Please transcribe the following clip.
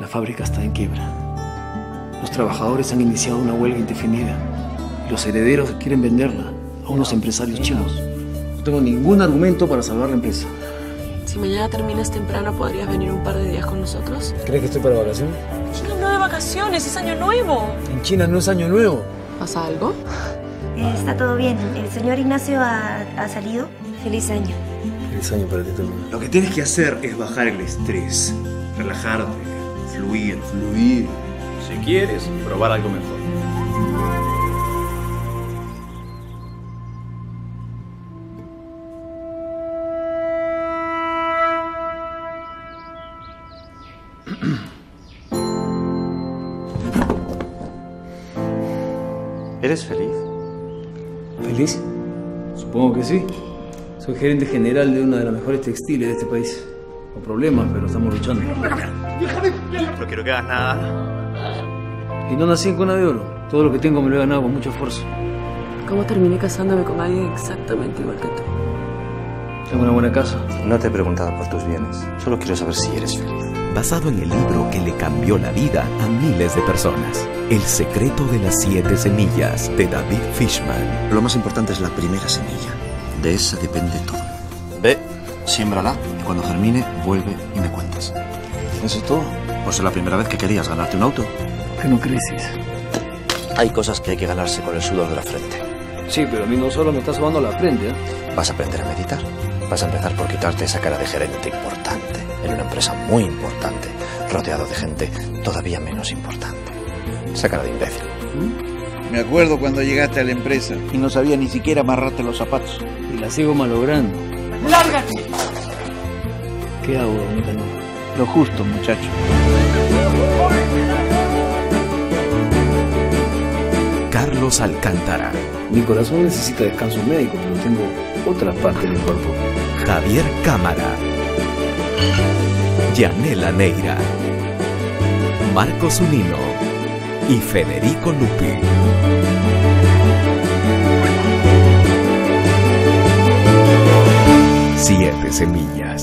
La fábrica está en quiebra. Los trabajadores han iniciado una huelga indefinida. Y los herederos quieren venderla a unos empresarios chinos. No tengo ningún argumento para salvar la empresa. Si mañana terminas temprano, ¿podrías venir un par de días con nosotros? ¿Crees que estoy para vacaciones? Chino, no de vacaciones, es año nuevo. En China no es año nuevo. ¿Pasa algo? Eh, está todo bien. El señor Ignacio ha, ha salido. Feliz año. Feliz año para ti también. Lo que tienes que hacer es bajar el estrés, relajarte, fluir. Fluir. Si quieres, probar algo mejor. ¿Eres feliz? ¿Feliz? Supongo que sí. Soy gerente general de una de las mejores textiles de este país. Con problemas, pero estamos luchando. No quiero que hagas nada. Y no nací en cuna de oro. Todo lo que tengo me lo he ganado con mucho esfuerzo. ¿Cómo terminé casándome con alguien exactamente igual que tú? Tengo una buena casa. No te he preguntado por tus bienes. Solo quiero saber si eres feliz. basado en el libro que le cambió la vida a miles de personas. El secreto de las siete semillas de David Fishman. Lo más importante es la primera semilla. De esa depende todo. Ve, siémbrala y cuando germine, vuelve y me cuentas. ¿Eso es todo? Pues es la primera vez que querías ganarte un auto. Que no creces. Hay cosas que hay que ganarse con el sudor de la frente. Sí, pero a mí no solo me está sobando la frente, ¿eh? Vas a aprender a meditar. Vas a empezar por quitarte esa cara de gerente importante en una empresa muy importante, rodeado de gente todavía menos importante. Esa cara de imbécil. Me acuerdo cuando llegaste a la empresa y no sabía ni siquiera amarrarte los zapatos. Y la sigo malogrando. ¡Lárgate! ¿Qué hago, no? Lo justo, muchacho. Carlos Alcántara. Mi corazón necesita descanso médico, pero tengo otras partes del cuerpo. Javier Cámara. Yanela Neira. Marcos Unino. Y Federico Lupi. Siete semillas.